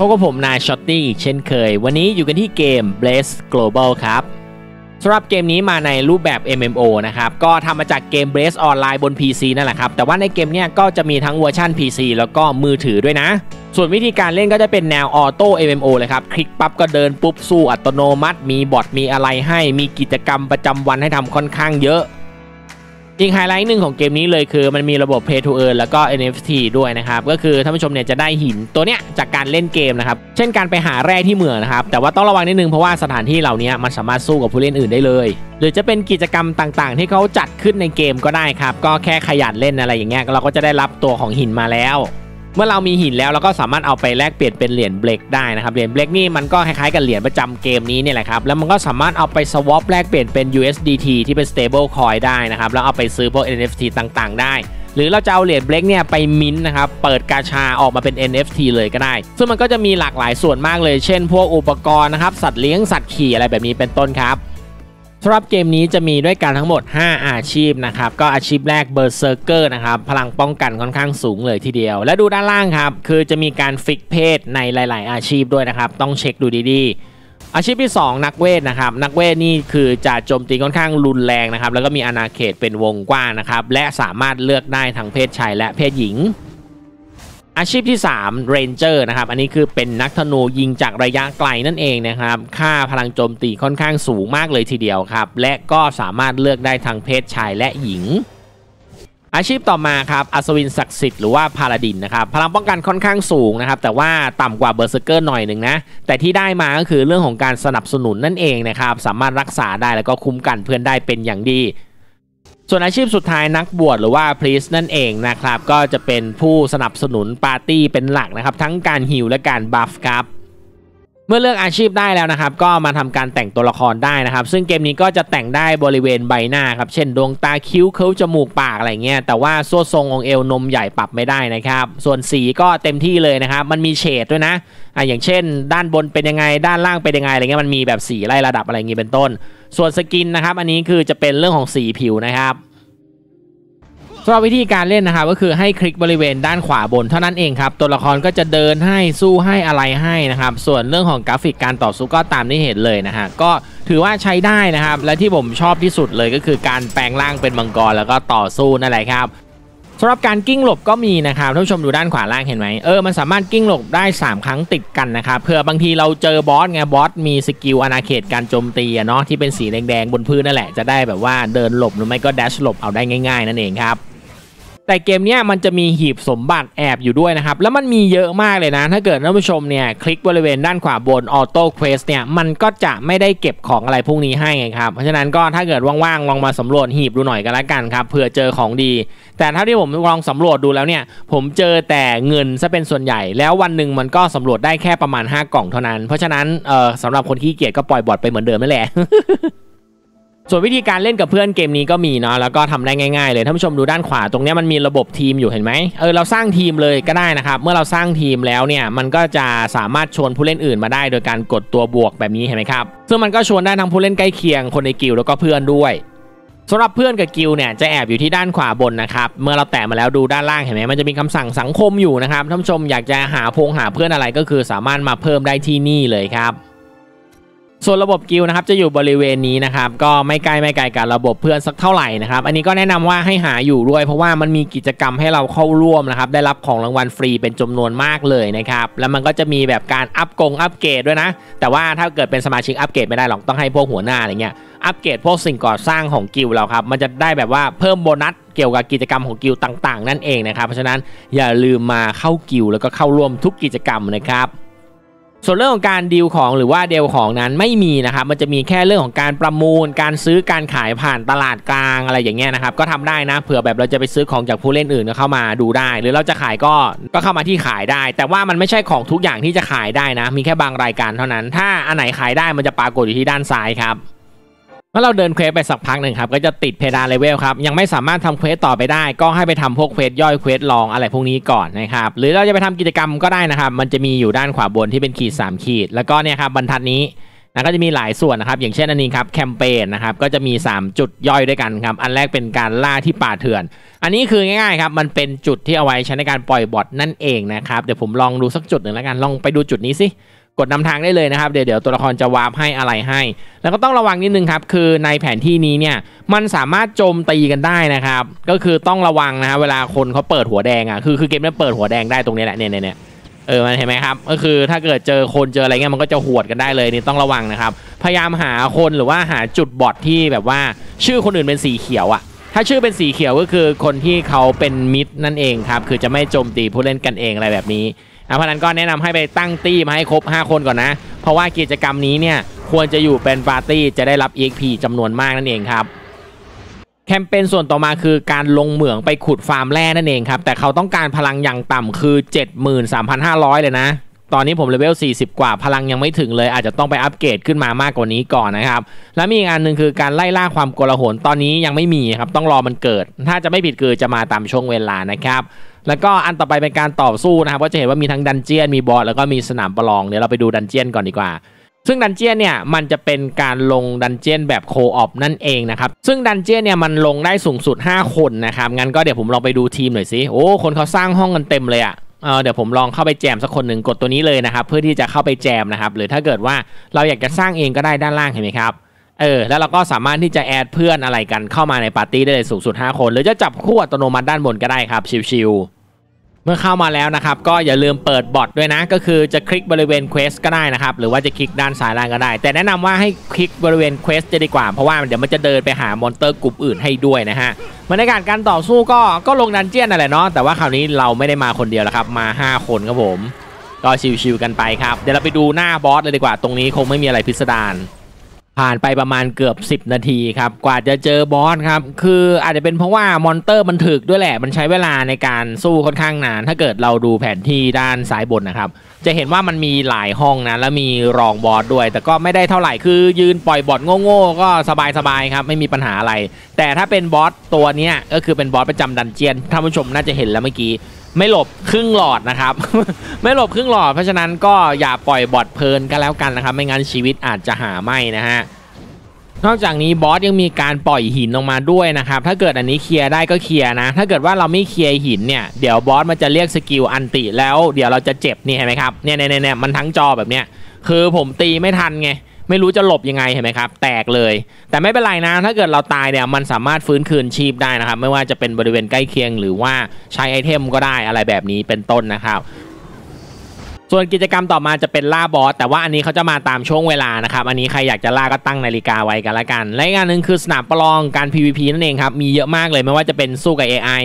พบกับผมนายช็อตตี้อีกเช่นเคย วันนี้อยู่กันที่เกม Bless Global ครับสำหรับเกมนี้มาในรูปแบบ MMO นะครับ ก็ทำมาจากเกม Blaze ออนไลน์บน PC นั่นแหละครับ แต่ว่าในเกมเนี้ยก็จะมีทั้งเวอร์ชัน PC แล้วก็มือถือด้วยนะ ส่วนวิธีการเล่นก็จะเป็นแนวออโต้ MMO เลยครับ คลิกปั๊บก็เดินปุ๊บสู้อัตโนมัติ มีบอทมีอะไรให้ มีกิจกรรมประจำวันให้ทำค่อนข้างเยอะ อีกไฮไลท์หนึ่งของเกมนี้เลยคือมันมีระบบ Play to Earn แล้วก็ NFT ด้วยนะครับ ก็คือท่านผู้ชมเนี่ยจะได้หินตัวเนี้ยจากการเล่นเกมนะครับ เช่นการไปหาแร่ที่เหมืองนะครับ แต่ว่าต้องระวังนิดนึงเพราะว่าสถานที่เหล่านี้มันสามารถสู้กับผู้เล่นอื่นได้เลย หรือจะเป็นกิจกรรมต่างๆ ที่เขาจัดขึ้นในเกมก็ได้ครับ ก็แค่ขยันเล่นอะไรอย่างเงี้ยเราก็จะได้รับตัวของหินมาแล้ว เมื่อเรามีหินแล้วเราก็สามารถเอาไปแลกเปลี่ยนเป็นเหรียญเบล็กได้นะครับเหรียญเบล็กนี่มันก็คล้ายๆกับเหรียญประจำเกมนี้เนี่ยแหละครับแล้วมันก็สามารถเอาไปสวอปแลกเปลี่ยนเป็น USDT ที่เป็น stable coin ได้นะครับแล้วเอาไปซื้อพวก NFT ต่างๆ ได้หรือเราจะเอาเหรียญ Bless เนี่ยไปมินต์นะครับ เปิดกาชาออกมาเป็น NFT เลยก็ได้ ซึ่งมันก็จะมีหลากหลายส่วนมากเลย เช่น พวกอุปกรณ์นะครับ สัตว์เลี้ยง สัตว์ขี่อะไรแบบนี้เป็นต้นครับ สำหรับเกมนี้จะมีด้วยกันทั้งหมด 5 อาชีพนะครับ ก็อาชีพแรก Berserker นะครับ พลังป้องกันค่อนข้างสูงเลยทีเดียว และดูด้านล่างครับ คือจะมีการ fix เพศในหลาย ๆ อาชีพด้วยนะครับ ต้องเช็คดูดีๆ อาชีพที่ 2 นักเวทนะครับ นักเวทนี่คือจะโจมตีค่อนข้างรุนแรงนะครับ แล้วก็มีอาณาเขตเป็นวงกว้างนะครับ และสามารถเลือกได้ทั้งเพศชายและเพศหญิง อาชีพที่3 Ranger นะครับอันนี้คือเป็นนักธนูยิงจากระยะไกลนั่นเองนะครับค่าพลังโจมตีค่อนข้างสูงมากเลยทีเดียวครับและก็สามารถเลือกได้ทั้งเพศชายและหญิง อาชีพต่อมาครับอัศวินศักดิ์สิทธิ์หรือว่าพาลาดินนะครับพลังป้องกันค่อนข้างสูงนะครับแต่ว่าต่ำกว่าเบอร์เซอร์เกอร์หน่อยหนึ่งนะแต่ที่ได้มาก็คือเรื่องของการสนับสนุนนั่นเองนะครับสามารถรักษาได้แล้วก็คุ้มกันเพื่อนได้เป็นอย่างดี ส่วนอาชีพสุดท้ายนักบวชหรือว่าพรีสนั่นเองนะครับ ก็จะเป็นผู้สนับสนุนปาร์ตี้เป็นหลักนะครับ ทั้งการฮิวและการบัฟครับ เมื่อเลือกอาชีพได้แล้วนะครับ ก็มาทำการแต่งตัวละครได้นะครับ ซึ่งเกมนี้ก็จะแต่งได้บริเวณใบหน้าครับ เช่นดวงตาคิ้วเคิ้วจมูกปากอะไรเงี้ย แต่ว่าส่วนทรงองเอวนมใหญ่ปรับไม่ได้นะครับ ส่วนสีก็เต็มที่เลยนะครับ มันมีเฉดด้วยนะอะอย่างเช่น ด้านบนเป็นยังไง ด้านล่างเป็นยังไงอะไรเงี้ย มันมีแบบสีไล่ระดับอะไรเงี้ยเป็นต้น ส่วน skin นะครับ อันนี้คือจะเป็นเรื่องของสีผิวนะครับ สำหรับวิธีการเล่นนะครับก็คือให้คลิกบริเวณด้านขวาบนเท่านั้นเองครับตัวละครก็จะเดินให้สู้ให้อะไรให้นะครับส่วนเรื่องของกราฟิกการต่อสู้ก็ตามที่เห็นเลยนะฮะก็ถือว่าใช้ได้นะครับและที่ผมชอบที่สุดเลยก็คือการแปลงร่างเป็นมังกรแล้วก็ต่อสู้นั่นแหละครับสำหรับการกลิ้งหลบก็มีนะครับท่านผู้ชมดูด้านขวาล่างเห็นไหมเออมันสามารถกลิ้งหลบได้ 3 ครั้งติดกันนะครับเผื่อบางทีเราเจอบอสไงบอสมีสกิลอาณาเขตการโจมตีเนาะที่เป็นสีแดงๆบนพื้นนั่นแหละจะได้แบบว่าเดินหลบหรือไม่ก็ dash หลบเอาได้ง่ายๆนั่นเองครับ แต่เกมนี้มันจะมีหีบสมบัติแอบอยู่ด้วยนะครับ แล้วมันมีเยอะมากเลยนะ ถ้าเกิดท่านผู้ชมเนี่ยคลิกบริเวณด้านขวาบน auto quest เนี่ยมันก็จะไม่ได้เก็บของอะไรพวกนี้ให้ไงครับ เพราะฉะนั้นก็ถ้าเกิดว่างๆลองมาสำรวจหีบดูหน่อยก็แล้วกันครับเผื่อเจอของดี แต่ถ้าที่ผมลองสำรวจดูแล้วเนี่ย ผมเจอแต่เงินซะเป็นส่วนใหญ่ แล้ววันหนึ่งมันก็สำรวจได้แค่ประมาณ 5 กล่องเท่านั้น เพราะฉะนั้นเออสำหรับคนขี้เกียจก็ปล่อยบอทไปเหมือนเดิมนั่นแหละ ส่วนวิธีการเล่นกับเพื่อนเกมนี้ก็มีเนาะแล้วก็ทำได้ง่ายๆเลยท่านผู้ชมดูด้านขวาตรงนี้มันมีระบบทีมอยู่เห็นไหมเออเราสร้างทีมเลยก็ได้นะครับ เมื่อเราสร้างทีมแล้วเนี่ยมันก็จะสามารถชวนผู้เล่นอื่นมาได้ โดยการกดตัวบวกแบบนี้เห็นไหมครับซึ่งมันก็ชวนได้ทั้งผู้เล่นใกล้เคียงคนในกิลด์แล้วก็เพื่อนด้วยสำหรับเพื่อนกับกิลเนี่ยจะแอบอยู่ที่ด้านขวาบนนะครับเมื่อเราแตะมาแล้วดูด้านล่างเห็นไหมมันจะมีคำสั่งสังคมอยู่นะครับท่านผู้ชมอยากจะหาพวกหาเพื่อนอะไรก็คือสามารถมาเพิ่มได้ที่นี่เลยครับ ส่วนระบบกิลนะครับจะอยู่บริเวณนี้นะครับก็ไม่ใกล้ไม่ไกลกับระบบเพื่อนสักเท่าไหร่นะครับอันนี้ก็แนะนำว่าให้หาอยู่ด้วย เพราะว่ามันมีกิจกรรมให้เราเข้าร่วมนะครับได้รับของรางวัลฟรีเป็นจำนวนมากเลยนะครับแล้วมันก็จะมีแบบการอัพกงอัพเกรดด้วยนะ แต่ว่าถ้าเกิดเป็นสมาชิกอัพเกรดไม่ได้หรอกต้องให้พวกหัวหน้าอะไรเงี้ยอัพเกรดพวกสิ่งก่อสร้างของกิลเราครับมันจะได้แบบว่าเพิ่มโบนัสเกี่ยวกับกิจกรรมของกิลต่าง ๆ นั่นเองนะครับเพราะฉะนั้นอย่าลืมมาเข้ากิลแล้วก็เข้าร่วมทุกกิจกรรมนะครับ ส่วนเรื่องของการดีลของหรือว่า trade ของนั้นไม่มีนะครับมันจะมีแค่เรื่องของการประมูล การซื้อการขายผ่านตลาดกลางอะไรอย่างเงี้ยนะครับก็ทำได้นะเผื่อแบบเราจะไปซื้อของจากผู้เล่นอื่นเข้ามาดูได้ หรือเราจะขายก็ก็เข้ามาที่ขายได้ แต่ว่ามันไม่ใช่ของทุกอย่างที่จะขายได้นะ มีแค่บางรายการเท่านั้น ถ้าอันไหนขายได้มันจะปรากฏอยู่ที่ด้านซ้ายครับ เมื่อเราเดิน quest ไปสักพักหนึ่งครับก็จะติดเพดานเลเวลครับยังไม่สามารถทำ quest ต่อไปได้ ก็ให้ไปทำพวก quest ย่อย quest รองอะไรพวกนี้ก่อนนะครับหรือเราจะไปทำกิจกรรมก็ได้นะครับ มันจะมีอยู่ด้านขวาบนที่เป็นขีด 3 ขีด แล้วก็เนี่ยครับบรรทัดนี้นะก็จะมีหลายส่วนนะครับ อย่างเช่นอันนี้ครับแคมเปญนะครับก็จะมี 3 จุดย่อยด้วยกันครับอันแรกเป็นการล่าที่ป่าเถื่อน อันนี้คือง่ายๆครับมันเป็นจุดที่เอาไว้ใช้ในการปล่อยบอทนั่นเองนะครับเดี๋ยวผมลองดูสักจุดหนึ่งแล้วกันลองไปดูจุดนี้สิ กดนำทางได้เลยนะครับเดี๋ยวเดี๋ยวตัวละครจะวาร์ปให้อะไรให้ แล้วก็ต้องระวังนิดนึงครับ คือในแผนที่นี้เนี่ยมันสามารถโจมตีกันได้นะครับ ก็คือต้องระวังนะฮะเวลาคนเขาเปิดหัวแดงอะคือคือเกมนี้เปิดหัวแดงได้ตรงนี้แหละเนี่ยเนี่ยเนเออมันเห็นไหมครับก็คือถ้าเกิดเจอคนเจออะไรเงี้ยมันก็จะหวดกันได้เลยนี่ต้องระวังนะครับ พยายามหาคนหรือว่าหาจุดบอทที่แบบว่าชื่อคนอื่นเป็นสีเขียวอะถ้าชื่อเป็นสีเขียวก็คือคนที่เขาเป็นมิดนั่นเองครับคือจะไม่โจมตีผู้เล่นกันเองอะไรแบบนี้ เพราะนั้นก็แนะนำให้ไปตั้งตี้มาให้ครบ 5 คนก่อนนะ เพราะว่ากิจกรรมนี้เนี่ยควรจะอยู่เป็นปาร์ตี้จะได้รับ EXP จำนวนมากนั่นเองครับแคมเปญส่วนต่อมาคือการลงเหมืองไปขุดฟาร์มแร่นั่นเองครับ แต่เขาต้องการพลังอย่างต่ำคือ 73,500 เลยนะ ตอนนี้ผมเลเวล 40 กว่า พลังยังไม่ถึงเลย อาจจะต้องไปอัปเกรดขึ้นมามากกว่านี้ก่อนนะครับ แล้วมีอีกอันหนึ่งคือการไล่ล่าความโกลาหลตอนนี้ยังไม่มีครับ ต้องรอมันเกิด ถ้าจำไม่ผิดคือจะมาตามช่วงเวลานะครับ แล้วก็อันต่อไปเป็นการต่อสู้นะครับก็จะเห็นว่ามีทั้ง dungeon มีบอสแล้วก็มีสนามประลองเดี๋ยวเราไปดู dungeon ก่อนดีกว่า ซึ่ง dungeon เนี่ยมันจะเป็นการลง dungeon แบบ co-op นั่นเองนะครับซึ่ง dungeon เนี่ยมันลงได้สูงสุด 5 คนนะครับงั้นก็เดี๋ยวผมลองไปดูทีมหน่อยสิโอ้คนเขาสร้างห้องกันเต็มเลยอะ่ะเออเดี๋ยวผมลองเข้าไปแจมสักคนหนึ่งกดตัวนี้เลยนะครับเพื่อที่จะเข้าไปแจมนะครับหรือถ้าเกิดว่าเราอยากจะสร้างเองก็ได้ด้านล่างเห็นไหมครับเออแล้วเราก็สามารถที่จะ add เพื่อนอะไรกันเข้ามาในปาร์ตี้ได้เลยสูงสุด 5 คน หรือจะจับคู่อัตโนมัติด้านบนก็ได้ครับชิวๆ เมื่อเข้ามาแล้วนะครับก็อย่าลืมเปิดบอทด้วยนะ ก็คือจะคลิกบริเวณ quest ก็ได้นะครับ หรือว่าจะคลิกด้านซ้ายล่างก็ได้ แต่แนะนำว่าให้คลิกบริเวณ quest จะดีกว่า เพราะว่าเดี๋ยวมันจะเดินไปหา monster กลุ่มอื่นให้ด้วยนะฮะบรรยากาศการต่อสู้ก็ก็ลง dungeon นั่นแหละเนาะแต่ว่าคราวนี้เราไม่ได้มาคนเดียวแล้วครับมา 5 คนครับผม ก็ชิวๆกันไปครับเดี๋ยวเราไปดูหน้าบอสเลยดีกว่าตรงนี้คงไม่มีอะไรพิสดาร ผ่านไปประมาณเกือบ 10 นาทีครับ กว่าจะเจอบอสครับ คืออาจจะเป็นเพราะว่า monster มันถึกด้วยแหละ มันใช้เวลาในการสู้ค่อนข้างนาน ถ้าเกิดเราดูแผนที่ด้านซ้ายบนนะครับ จะเห็นว่ามันมีหลายห้องนะ แล้วมีรองบอสด้วย แต่ก็ไม่ได้เท่าไหร่ คือยืนปล่อยบอทโง่ๆก็สบายๆครับ ไม่มีปัญหาอะไร แต่ถ้าเป็นบอสตัวนี้ก็คือเป็นบอสประจำดันเจียน ท่านผู้ชมน่าจะเห็นแล้วเมื่อกี้ ไม่หลบครึ่งหลอดนะครับ ไม่หลบครึ่งหลอด เพราะฉะนั้นก็อย่าปล่อยบอทเพลินก็แล้วกันนะครับ ไม่งั้นชีวิตอาจจะหาไม่นะฮะนอกจากนี้บอสยังมีการปล่อยหินออกมาด้วยนะครับ ถ้าเกิดอันนี้เคลียร์ได้ก็เคลียร์นะ ถ้าเกิดว่าเราไม่เคลียร์หินเนี่ย เดี๋ยวบอสมันจะเรียกสกิล ulti แล้ว เดี๋ยวเราจะเจ็บนี่เห็นไหมครับ เนี่ยเนี่ยเนี่ยมันทั้งจอแบบเนี้ย คือผมตีไม่ทันไง ไม่รู้จะหลบยังไงเห็นไหมครับ แตกเลย แต่ไม่เป็นไรนะ ถ้าเกิดเราตายเนี่ยมันสามารถฟื้นคืนชีพได้นะครับ ไม่ว่าจะเป็นบริเวณใกล้เคียง หรือว่าใช้ไอเทมก็ได้อะไรแบบนี้เป็นต้นนะครับส่วนกิจกรรมต่อมาจะเป็นล่าบอสแต่ว่าอันนี้เขาจะมาตามช่วงเวลานะครับ อันนี้ใครอยากจะล่าก็ตั้งนาฬิกาไว้กันละกันและอีกอันหนึ่งคือสนามประลองการ PVP นั่นเองครับ มีเยอะมากเลยไม่ว่าจะเป็นสู้กับ AI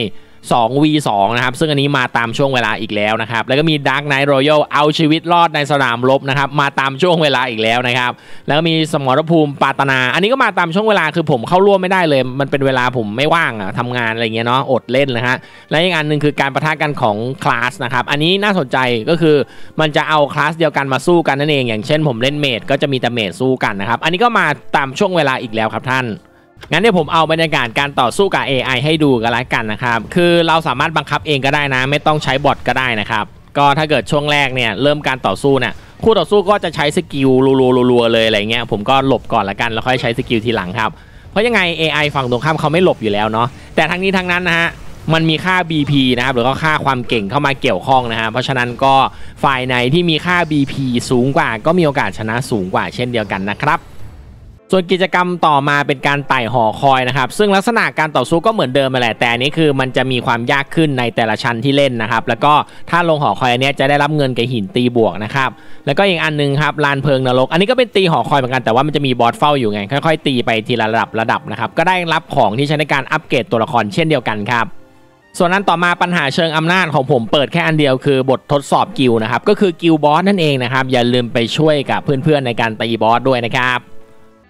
2v2 นะครับ ซึ่งอันนี้มาตามช่วงเวลาอีกแล้วนะครับ แล้วก็มี Dark Knight Royal เอาชีวิตรอดในสนามรบนะครับ มาตามช่วงเวลาอีกแล้วนะครับ แล้วก็มีสมรภูมิปาตนา อันนี้ก็มาตามช่วงเวลาคือผมเข้าร่วมไม่ได้เลย มันเป็นเวลาผมไม่ว่างอะทำงานอะไรเงี้ยเนาะ อดเล่นนะฮะ และอีกอันหนึ่งคือการประทะกันของคลาสนะครับ อันนี้น่าสนใจก็คือมันจะเอาคลาสเดียวกันมาสู้กันนั่นเอง อย่างเช่น ผมเล่นเมดก็จะมีแต่เมดสู้กันนะครับ อันนี้ก็มาตามช่วงเวลาอีกแล้วครับท่าน งั้นเดี๋ยวผมเอาบรรยากาศการต่อสู้กับ AI ให้ดูกันละกันนะครับ คือเราสามารถบังคับเองก็ได้นะ ไม่ต้องใช้บอทก็ได้นะครับ ก็ถ้าเกิดช่วงแรกเนี่ยเริ่มการต่อสู้เนี่ยคู่ต่อสู้ก็จะใช้สกิลรัวๆๆเลยอะไรเงี้ยผมก็หลบก่อนละกันแล้วค่อยใช้สกิลทีหลังครับ เพราะยังไง AI ฝั่งตรงข้ามเขาไม่หลบอยู่แล้วเนาะแต่ทั้งนี้ทั้งนั้นนะฮะมันมีค่า BP นะครับหรือก็ค่าความเก่งเข้ามาเกี่ยวข้องนะฮะเพราะฉะนั้นก็ฝ่ายไหนที่มีค่า BP สูงกว่า ก็มีโอกาสชนะสูงกว่าเช่นเดียวกันนะครับ ส่วนกิจกรรมต่อมาเป็นการไต่หอคอยนะครับ ซึ่งลักษณะการต่อสู้ก็เหมือนเดิมแหละแต่อันนี้คือมันจะมีความยากขึ้นในแต่ละชั้นที่เล่นนะครับ แล้วก็ถ้าลงหอคอยอันนี้จะได้รับเงินกับหินตีบวกนะครับ แล้วก็อีกอันหนึ่งครับลานเพลิงนรก อันนี้ก็เป็นตีหอคอยเหมือนกันแต่ว่ามันจะมีบอสเฝ้าอยู่ไง ค่อยๆ ตีไปทีละระดับระดับนะครับ ก็ได้รับของที่ใช้ในการอัปเกรดตัวละครเช่นเดียวกันครับส่วนอันต่อมาปัญหาเชิงอำนาจของผมเปิดแค่อันเดียวคือบททดสอบกิลด์นะครับ ก็คือ guild boss นั่นเองนะครับ อย่าลืมไปช่วยกับเพื่อนๆในการตีบอสด้วยนะครับ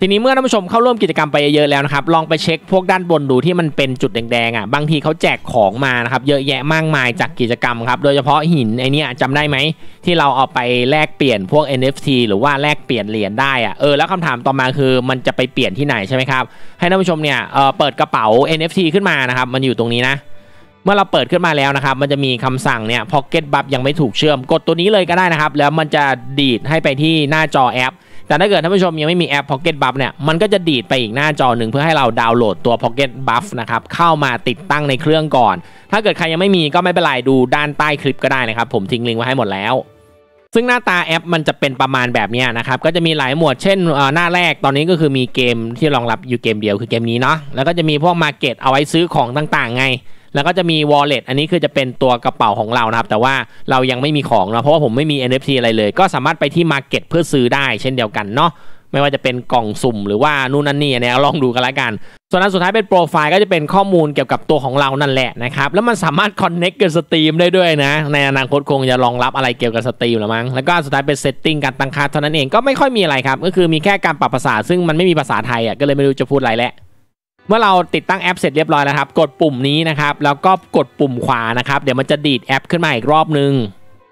ทีนี้เมื่อท่านผู้ชมเข้าร่วมกิจกรรมไปเยอะๆแล้วนะครับ ลองไปเช็คพวกด้านบนดูที่มันเป็นจุดแดงๆอะบางทีเขาแจกของมานะครับเยอะแยะมากมายจากกิจกรรมครับ โดยเฉพาะหินไอเนี้ยจำได้ไหม ที่เราเอาไปแลกเปลี่ยนพวก NFT หรือว่าแลกเปลี่ยนเหรียญได้อะเออแล้วคำถามต่อมาคือมันจะไปเปลี่ยนที่ไหนใช่ไหมครับให้ท่านผู้ชมเนี่ยเออเปิดกระเป๋า NFT ขึ้นมานะครับมันอยู่ตรงนี้นะ เมื่อเราเปิดขึ้นมาแล้วนะครับ มันจะมีคำสั่งเนี่ย Pocket Buff ยังไม่ถูกเชื่อม กดตัวนี้เลยก็ได้นะครับ แล้วมันจะดีดให้ไปที่หน้าจอแอป แต่ถ้าเกิดท่านผู้ชมยังไม่มีแอป Pocket Buff เนี่ย มันก็จะดีดไปอีกหน้าจอหนึ่งเพื่อให้เราดาวน์โหลดตัว Pocket Buff นะครับ เข้ามาติดตั้งในเครื่องก่อน ถ้าเกิดใครยังไม่มีก็ไม่เป็นไรดูด้านใต้คลิปก็ได้นะครับ ผมทิ้งลิงก์ไว้ให้หมดแล้ว ซึ่งหน้าตาแอปมันจะเป็นประมาณแบบนี้นะครับ ก็จะมีหลายหมวดเช่นหน้าแรกตอนนี้ก็คือมีเกมที่รองรับอยู่เกมเดียวคือเกมนี้เนาะแล้วก็จะมีพวกมาเก็ตเอาไว้ซื้อของต่างๆ ไง แล้วก็จะมี wallet อันนี้คือจะเป็นตัวกระเป๋าของเรานะครับ แต่ว่าเรายังไม่มีของนะเพราะว่าผมไม่มี NFT อะไรเลย ก็สามารถไปที่ market เพื่อซื้อได้เช่นเดียวกันเนาะไม่ว่าจะเป็นกล่องสุ่มหรือว่านู่นนั่นนี่เนี่ยลองดูกันล้วกัน ส่วนอันสุดท้ายเป็นโปรไฟล์ก็จะเป็นข้อมูลเกี่ยวกับตัวของเรานั่นแหละนะครับ แล้วมันสามารถ connect กับ stream ได้ด้วยนะ ในอนาคตคงจะรองรับอะไรเกี่ยวกับ stream หรือมั้ง แล้วก็สุดท้ายเป็น setting การตั้งค่าเท่านั้นเองก็ไม่ค่อยมีอะไรครับ ก็คือมีแค่การปรับภาษา ซึ่งมันไม่มีภาษาไทยอะก็เลยไม่รู้จะพูดอะไรแล้วเมื่อเราติดตั้งแอปเสร็จเรียบร้อยแล้วครับ กดปุ่มนี้นะครับ แล้วก็กดปุ่มขวานะครับ เดี๋ยวมันจะดีดแอปขึ้นมาอีกรอบนึง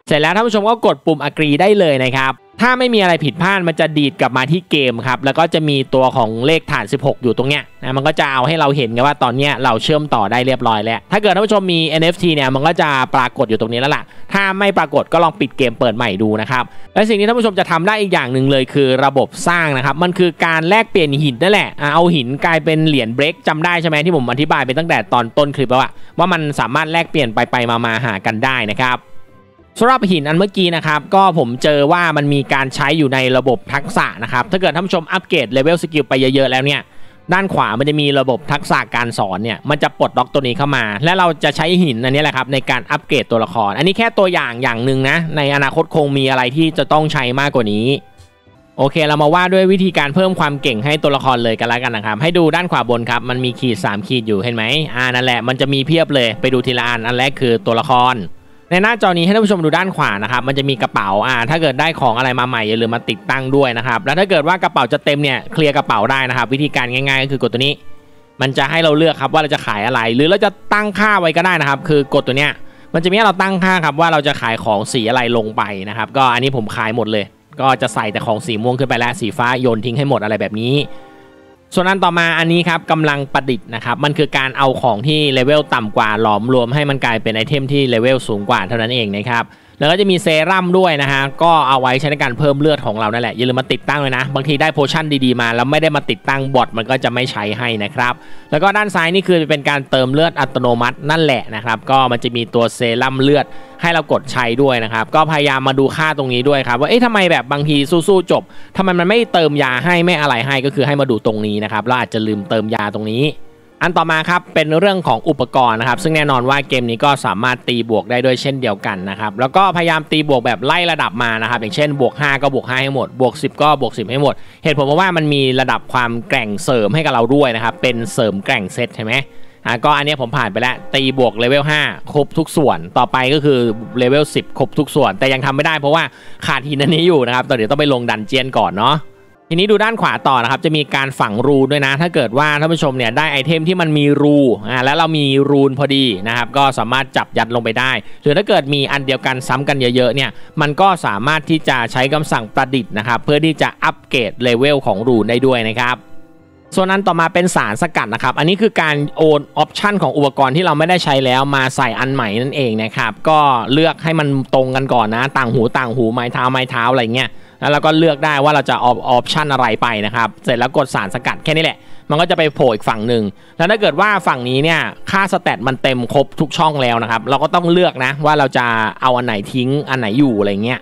เสร็จแล้วท่านผู้ชมก็กดปุ่ม agree ได้เลยนะครับถ้าไม่มีอะไรผิดพลาดมันจะดีดกลับมาที่เกมครับแล้วก็จะมีตัวของเลขฐาน 16 อยู่ตรงเนี้ยนะมันก็จะเอาให้เราเห็นกันว่าตอนเนี้ยเราเชื่อมต่อได้เรียบร้อยแล้ว ถ้าเกิดท่านผู้ชมมี NFT เนี่ยมันก็จะปรากฏอยู่ตรงนี้แล้วล่ะ ถ้าไม่ปรากฏก็ลองปิดเกมเปิดใหม่ดูนะครับและสิ่งที่ท่านผู้ชมจะทำได้อีกอย่างหนึ่งเลยคือระบบสร้างนะครับมันคือการแลกเปลี่ยนหินนั่นแหละเอาหินกลายเป็นเหรียญ BLEC จำได้ใช่ไหมที่ผมอธิบายไปตั้งแต่ตอนต้นคลิปแล้วว่าว่ามันสามารถแลกเปลี่ยนไปไปมามาหากันได้นะครับ สำหรับหินอันเมื่อกี้นะครับก็ผมเจอว่ามันมีการใช้อยู่ในระบบทักษะนะครับถ้าเกิดท่านผู้ชมอัปเกรดเลเวลสกิลไปเยอะๆแล้วเนี่ยด้านขวามันจะมีระบบทักษะการสอนเนี่ยมันจะปลดล็อกตัวนี้เข้ามา และเราจะใช้หินอันนี้แหละครับในการอัปเกรดตัวละคร อันนี้แค่ตัวอย่างอย่างหนึ่งนะในอนาคตคงมีอะไรที่จะต้องใช้มากกว่านี้โอเคเรามาว่าด้วยวิธีการเพิ่มความเก่งให้ตัวละครเลยกันแล้วกันนะครับ ให้ดูด้านขวาบนครับมันมีขีด 3 ขีดอยู่เห็นไหมอ่านั่นแหละมันจะมีเพียบเลยไปดูทีละอันอันแรกคือตัวละคร ในหน้าจอนี้ให้ท่านผู้ชมดูด้านขวานะครับมันจะมีกระเป๋าอ่าถ้าเกิดได้ของอะไรมาใหม่อย่าลืมมาติดตั้งด้วยนะครับแล้วถ้าเกิดว่ากระเป๋าจะเต็มเนี่ยเคลียร์กระเป๋าได้นะครับ วิธีการง่ายๆก็คือกดตัวนี้ มันจะให้เราเลือกครับว่าเราจะขายอะไร หรือเราจะตั้งค่าไว้ก็ได้นะครับ คือกดตัวเนี้ยมันจะมีให้เราตั้งค่าครับว่าเราจะขายของสีอะไรลงไปนะครับ ก็อันนี้ผมขายหมดเลย ก็จะใส่แต่ของสีม่วงขึ้นไปแล้วสีฟ้าโยนทิ้งให้หมดอะไรแบบนี้ ส่วนอันต่อมาอันนี้ครับกำลังประดิษฐ์นะครับมันคือการเอาของที่เลเวลต่ำกว่าหลอมรวมให้มันกลายเป็นไอเทมที่เลเวลสูงกว่าเท่านั้นเองนะครับ แล้วก็จะมีเซรั่มด้วยนะฮะ ก็เอาไว้ใช้ในการเพิ่มเลือดของเรานั่นแหละ อย่าลืมมาติดตั้งเลยนะ บางทีได้ potion ดีๆมา แล้วไม่ได้มาติดตั้งบอทมันก็จะไม่ใช้ให้นะครับ แล้วก็ด้านซ้ายนี่คือเป็นการเติมเลือดอัตโนมัตินั่นแหละนะครับ ก็มันจะมีตัวเซรั่มเลือดให้เรากดใช้ด้วยนะครับ ก็พยายามมาดูค่าตรงนี้ด้วยครับ ว่าเอ๊ะทำไมแบบบางทีสู้ๆจบทำไมมันไม่เติมยาให้ไม่อะไรให้ก็คือให้มาดูตรงนี้นะครับเราอาจจะลืมเติมยาตรงนี้ อันต่อมาครับเป็นเรื่องของอุปกรณ์นะครับ ซึ่งแน่นอนว่าเกมนี้ก็สามารถตีบวกได้ด้วยเช่นเดียวกันนะครับ แล้วก็พยายามตีบวกแบบไล่ระดับมานะครับ อย่างเช่นบวก 5 ก็บวก 5 ให้หมด บวก 10 ก็บวก 10 ให้หมด เหตุผลเพราะว่ามันมีระดับความแกร่งเสริมให้กับเราด้วยนะครับ เป็นเสริมแกร่งเซตใช่ไหมอะก็อันนี้ผมผ่านไปแล้ว ตีบวกเลเวล5ครบทุกส่วนต่อไปก็คือเลเวล10 ครบทุกส่วน แต่ยังทำไม่ได้เพราะว่าขาดหินอันนี้อยู่นะครับตอนเดี๋ยวต้องไปลงดันเจียนก่อนเนาะ ทีนี้ดูด้านขวาต่อนะครับจะมีการฝังรูด้วยนะ ถ้าเกิดว่าท่านผู้ชมเนี่ยได้ไอเทมที่มันมีรูอ่าแล้วเรามีรูนพอดีนะครับก็สามารถจับยัดลงไปได้ หรือถ้าเกิดมีอันเดียวกันซ้ำกันเยอะๆเนี่ยมันก็สามารถที่จะใช้คำสั่งประดิษฐ์นะครับเพื่อที่จะอัปเกรดเลเวลของรูนได้ด้วยนะครับส่วนอันต่อมาเป็นสารสกัดนะครับ อันนี้คือการโอนออปชันของอุปกรณ์ที่เราไม่ได้ใช้แล้วมาใส่อันใหม่นั่นเองนะครับ ก็เลือกให้มันตรงกันก่อนนะ ต่างหูต่างหูไม้เท้าไม้เท้าอะไรเงี้ย แล้วเราก็เลือกได้ว่าเราจะเอา option อะไรไปนะครับ เสร็จแล้วกดสารสกัดแค่นี้แหละ มันก็จะไปโผล่อีกฝั่งหนึ่ง แล้วถ้าเกิดว่าฝั่งนี้เนี่ยค่า stat มันเต็มครบทุกช่องแล้วนะครับ เราก็ต้องเลือกนะว่าเราจะเอาอันไหนทิ้งอันไหนอยู่อะไรเงี้ย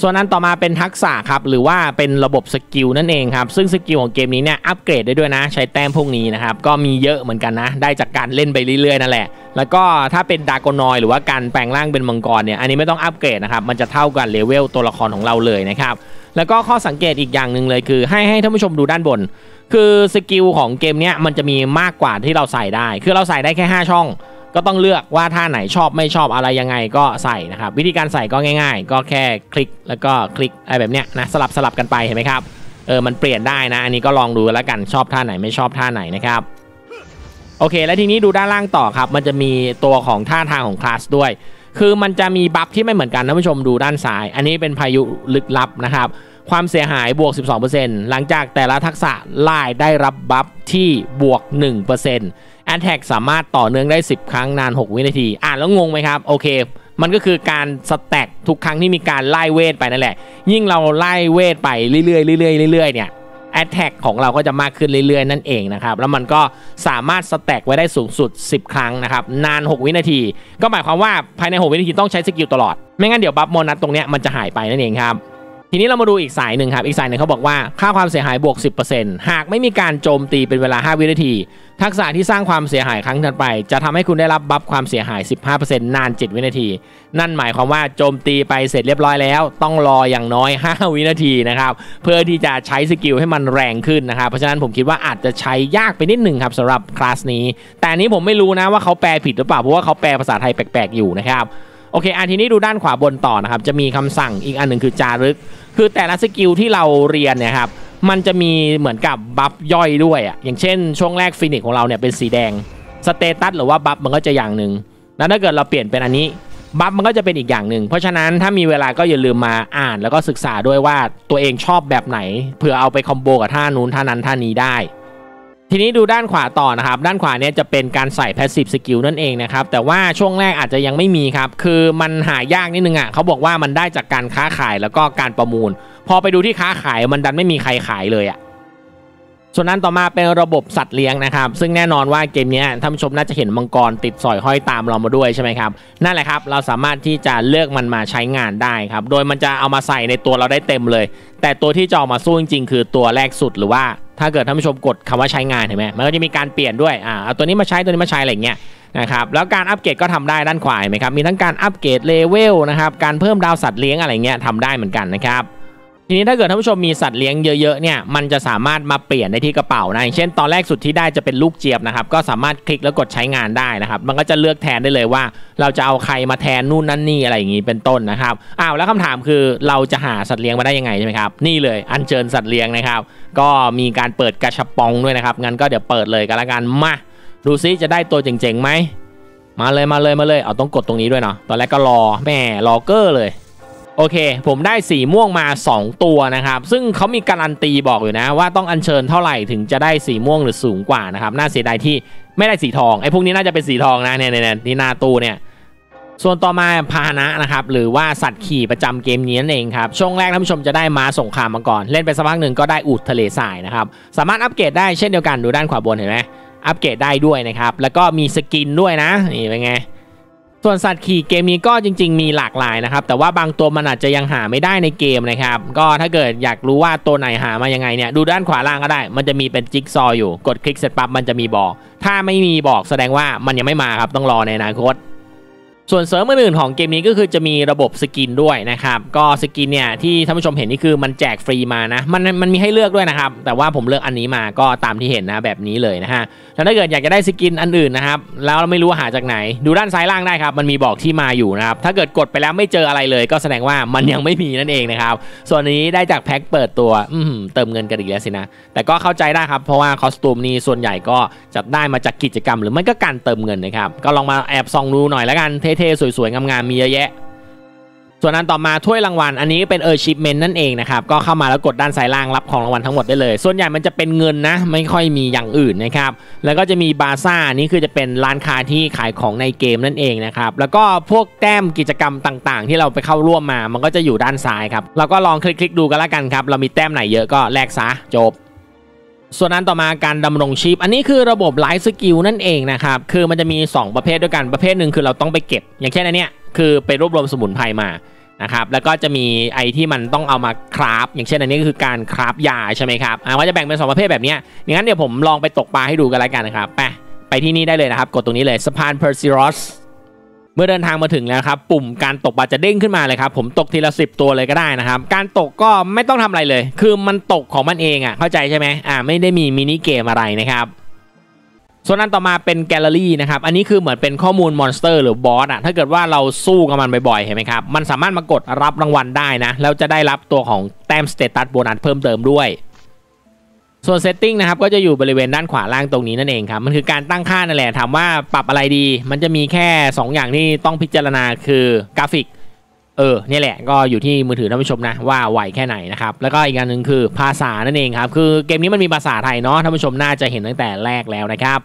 ส่วนอันต่อมาเป็นทักษะครับ หรือว่าเป็นระบบสกิลนั่นเองครับ ซึ่งสกิลของเกมนี้เนี่ยอัปเกรดได้ด้วยนะ ใช้แต้มพวกนี้นะครับ ก็มีเยอะเหมือนกันนะ ได้จากการเล่นไปเรื่อยๆนั่นแหละ แล้วก็ถ้าเป็น Dragonoid หรือว่าการแปลงร่างเป็นมังกรเนี่ย อันนี้ไม่ต้องอัปเกรดนะครับ มันจะเท่ากันเลเวลตัวละครของเราเลยนะครับ แล้วก็ข้อสังเกตอีกอย่างหนึ่งเลยคือ ให้ให้ท่านผู้ชมดูด้านบน คือสกิลของเกมเนี้ยมันจะมีมากกว่าที่เราใส่ได้ คือเราใส่ได้แค่ 5 ช่อง ก็ต้องเลือกว่าท่าไหนชอบไม่ชอบอะไรยังไงก็ใส่นะครับ วิธีการใส่ก็ง่าย ๆ ก็แค่คลิกแล้วก็คลิกอะไรแบบเนี้ยนะสลับสลับกันไปเห็นไหมครับเออมันเปลี่ยนได้นะ อันนี้ก็ลองดูแล้วกันชอบท่าไหนไม่ชอบท่าไหนนะครับโอเค แล้วทีนี้ดูด้านล่างต่อครับ มันจะมีตัวของท่าทางของคลาสด้วย คือมันจะมีบัฟที่ไม่เหมือนกันท่านผู้ชมดูด้านซ้าย อันนี้เป็นพายุลึกลับนะครับความเสียหายบวก 12%หลังจากแต่ละทักษะไล่ได้รับบัฟที่บวก 1% Attack สามารถต่อเนื่องได้ 10 ครั้งนาน 6 วินาที อ่านแล้วงงไหมครับ โอเค มันก็คือการ stack ทุกครั้งที่มีการร่ายเวทไปนั่นแหละ ยิ่งเราร่ายเวทไปเรื่อยๆเรื่อยๆเรื่อยๆเนี่ย Attack ของเราก็จะมากขึ้นเรื่อยๆ นั่นเองนะครับ แล้วมันก็สามารถ stack ไว้ได้สูงสุด 10 ครั้งนะครับ นาน 6 วินาที ก็หมายความว่าภายใน 6 วินาทีต้องใช้สกิลตลอด ไม่งั้นเดี๋ยวบัฟโบนัสตรงเนี้ยมันจะหายไปนั่นเองครับ ทีนี้เรามาดูอีกสายหนึ่งครับ อีกสายหนึ่งเขาบอกว่าค่าความเสียหายบวก 10%หากไม่มีการโจมตีเป็นเวลา 5 วินาที ทักษะที่สร้างความเสียหายครั้งถัดไป จะทำให้คุณได้รับบัฟความเสียหาย 15%นาน 7 วินาที นั่นหมายความว่าโจมตีไปเสร็จเรียบร้อยแล้ว ต้องรออย่างน้อย 5 วินาทีนะครับเพื่อที่จะใช้สกิลให้มันแรงขึ้นนะครับเพราะฉะนั้นผมคิดว่าอาจจะใช้ยากไปนิดหนึ่งครับสำหรับคลาสนี้ แต่นี้ผมไม่รู้นะว่าเขาแปลผิดหรือเปล่าเพราะว่าเขาแปลภาษาไทยแปลกๆอยู่นะครับ โอเคอะทีนี้ดูด้านขวาบนต่อนะครับ จะมีคำสั่งอีกอันหนึ่งคือจารึก คือแต่ละสกิลที่เราเรียนเนี่ยครับ มันจะมีเหมือนกับบัฟย่อยด้วยอะ อย่างเช่น ช่วงแรกฟินิกของเราเนี่ยเป็นสีแดง สเตตัสหรือว่าบัฟมันก็จะอย่างหนึ่ง แล้วถ้าเกิดเราเปลี่ยนเป็นอันนี้ บัฟมันก็จะเป็นอีกอย่างหนึ่ง เพราะฉะนั้นถ้ามีเวลาก็อย่าลืมมาอ่านแล้วก็ศึกษาด้วยว่าตัวเองชอบแบบไหน เผื่อเอาไปคอมโบกับท่านู้นท่านั้นท่านี้ได้ ทีนี้ดูด้านขวาต่อนะครับ ด้านขวาเนี่ยจะเป็นการใส่ passive skill นั่นเองนะครับ แต่ว่าช่วงแรกอาจจะยังไม่มีครับ คือมันหายากนิดนึงอะเขาบอกว่ามันได้จากการค้าขายแล้วก็การประมูล พอไปดูที่ค้าขายมันดันไม่มีใครขายเลยอะส่วนนั้นต่อมาเป็นระบบสัตว์เลี้ยงนะครับ ซึ่งแน่นอนว่าเกมนี้ท่านผู้ชมน่าจะเห็นมังกรติดสอยห้อยตามเรามาด้วยใช่ไหมครับนั่นแหละครับ เราสามารถที่จะเลือกมันมาใช้งานได้ครับ โดยมันจะเอามาใส่ในตัวเราได้เต็มเลย แต่ตัวที่จะออกมาสู้จริงๆคือตัวแรกสุดหรือว่า ถ้าเกิดท่านผู้ชมกดคำว่าใช้งานเห็นไหมมันก็จะมีการเปลี่ยนด้วยอ่าเอาตัวนี้มาใช้ตัวนี้มาใช้อะไรเงี้ยนะครับแล้วการอัปเกรดก็ทำได้ด้านขวาเห็นไหมครับมีทั้งการอัปเกรดเลเวลนะครับการเพิ่มดาวสัตว์เลี้ยงอะไรเงี้ยทำได้เหมือนกันนะครับทีนี้ถ้าเกิดท่านผู้ชมมีสัตว์เลี้ยงเยอะๆเนี่ยมันจะสามารถมาเปลี่ยนได้ที่กระเป๋านะอย่างเช่นตอนแรกสุดที่ได้จะเป็นลูกเจี๊ยบนะครับก็สามารถคลิกแล้วกดใช้งานได้นะครับ มันก็จะเลือกแทนได้เลยว่า เราจะเอาใครมาแทนนู่นนั่นนี่อะไรอย่างนี้เป็นต้นนะครับอ้าวแล้วคำถามคือเราจะหาสัตว์เลี้ยงมาได้ยังไงใช่ไหมครับนี่เลยอัญเชิญสัตว์เลี้ยงนะครับ ก็มีการเปิดกระชับปองด้วยนะครับ งั้นก็เดี๋ยวเปิดเลยกันละกัน มา ดูซิจะได้ตัวเจ๋งๆไหม มาเลยมาเลยมาเลย เอาต้องกดตรงนี้ด้วยเนาะ ตอนแรกก็รอแม่รอเกอร์เลย โอเค ผมได้สีม่วงมา 2 ตัวนะครับ ซึ่งเขามีการันตีบอกอยู่นะ ว่าต้องอัญเชิญเท่าไหร่ถึงจะได้สีม่วงหรือสูงกว่านะครับ น่าเสียดายที่ไม่ได้สีทอง ไอ้พวกนี้น่าจะเป็นสีทองนะเนี่ยเนี่ยที่หน้าตู้เนี่ย ส่วนต่อมาพาหนะนะครับหรือว่าสัตว์ขี่ประจำเกมนี้นั่นเองครับช่วงแรกท่านผู้ชมจะได้ม้าสงครามมาก่อน เล่นไปสักพักหนึ่งก็ได้อูฐทะเลทรายนะครับสามารถอัปเกรดได้เช่นเดียวกันดูด้านขวาบนเห็นไหมอัปเกรดได้ด้วยนะครับแล้วก็มี skin ด้วยนะนี่เป็นไงส่วนสัตว์ขี่เกมนี้ก็จริง ๆ มีหลากหลายนะครับแต่ว่าบางตัวมันอาจจะยังหาไม่ได้ในเกมนะครับก็ถ้าเกิดอยากรู้ว่าตัวไหนหามายังไงเนี่ยดูด้านขวาล่างก็ได้ มันจะมีเป็นจิ๊กซอว์อยู่กดคลิกเสร็จปั๊บมันจะมีบอก ถ้าไม่มีบอกแสดงว่ามันยังไม่มาครับต้องรอในอนาคต ส่วนเสริมอื่นๆของเกมนี้ก็คือจะมีระบบ skin ด้วยนะครับ ก็ skin เนี่ยที่ท่านผู้ชมเห็นนี่คือมันแจกฟรีมานะ มันมันมีให้เลือกด้วยนะครับ แต่ว่าผมเลือกอันนี้มาก็ตามที่เห็นนะแบบนี้เลยนะฮะแล้วถ้าเกิดอยากจะได้ skin อันอื่นนะครับ แล้วเราไม่รู้หาจากไหน ดูด้านซ้ายล่างได้ครับ มันมีบอกที่มาอยู่นะครับ ถ้าเกิดกดไปแล้วไม่เจออะไรเลย ก็แสดงว่ามันยังไม่มีนั่นเองนะครับ ส่วนนี้ได้จากแพ็คเปิดตัว อืมเติมเงินกันอีกแล้วสินะ แต่ก็เข้าใจได้ครับ เพราะว่าคอสตูมนี้ส่วนใหญ่ก็จะได้มาจากกิจกรรม หรือไม่ก็การเติมเงินนะครับ ก็ลองมาแอบส่องดูหน่อยแล้วกันเท่ๆสวยๆงามๆมีเยอะแยะ ส่วนนั้นต่อมาถ้วยรางวัล อันนี้เป็น achievement นั่นเองนะครับ ก็เข้ามาแล้วกดด้านซ้ายล่างรับของรางวัลทั้งหมดได้เลย ส่วนใหญ่มันจะเป็นเงินนะ ไม่ค่อยมีอย่างอื่นนะครับ แล้วก็จะมีบาซ่านี่คือจะเป็นร้านค้าที่ขายของในเกมนั่นเองนะครับ แล้วก็พวกแต้มกิจกรรมต่างๆ ที่เราไปเข้าร่วมมา มันก็จะอยู่ด้านซ้ายครับ เราก็ลองคลิกๆดูกันละกันครับ เรามีแต้มไหนเยอะก็แลกซะจบ ส่วนนั้นต่อมาการดำรงชีพ อันนี้คือระบบ life skill นั่นเองนะครับ คือมันจะมี 2 ประเภทด้วยกัน ประเภทหนึ่งคือเราต้องไปเก็บ อย่างเช่นอันเนี้ยคือไปรวบรวมสมุนไพรมานะครับ แล้วก็จะมีไอที่มันต้องเอามา craft อย่างเช่นอันนี้ก็คือการ craft ยาใช่ไหมครับอ่าว่าจะแบ่งเป็น 2 ประเภทแบบนี้อย่างนั้นเดี๋ยวผมลองไปตกปลาให้ดูกันแล้วกันนะครับ ไป ไปที่นี่ได้เลยนะครับ กดตรงนี้เลยสะพานเพอร์ซิรอส เมื่อเดินทางมาถึงแล้วครับ ปุ่มการตกปลาจะเด้งขึ้นมาเลยครับ ผมตกทีละสิบตัวเลยก็ได้นะครับ การตกก็ไม่ต้องทำอะไรเลย คือมันตกของมันเองอะเข้าใจใช่ไหมอ่าไม่ได้มี mini game อะไรนะครับส่วนนั้นต่อมาเป็นแกลเลอรี่นะครับ อันนี้คือเหมือนเป็นข้อมูลมอนสเตอร์หรือบอสอะถ้าเกิดว่าเราสู้กับมันบ่อยๆ เห็นไหมครับ มันสามารถมากดรับรางวัลได้นะ แล้วจะได้รับตัวของแต้ม status โบนัสเพิ่มเติมด้วย ส่วน setting นะครับก็จะอยู่บริเวณด้านขวาล่างตรงนี้นั่นเองครับ มันคือการตั้งค่านั่นแหละถามว่าปรับอะไรดี มันจะมีแค่ 2 อย่างที่ต้องพิจารณาคือกราฟิกเออเนี่ยแหละก็อยู่ที่มือถือท่านผู้ชมนะว่าไหวแค่ไหนนะครับแล้วก็อีกอันหนึ่งคือภาษานั่นเองครับคือเกมนี้มันมีภาษาไทยเนาะท่านผู้ชมน่าจะเห็นตั้งแต่แรกแล้วนะครับ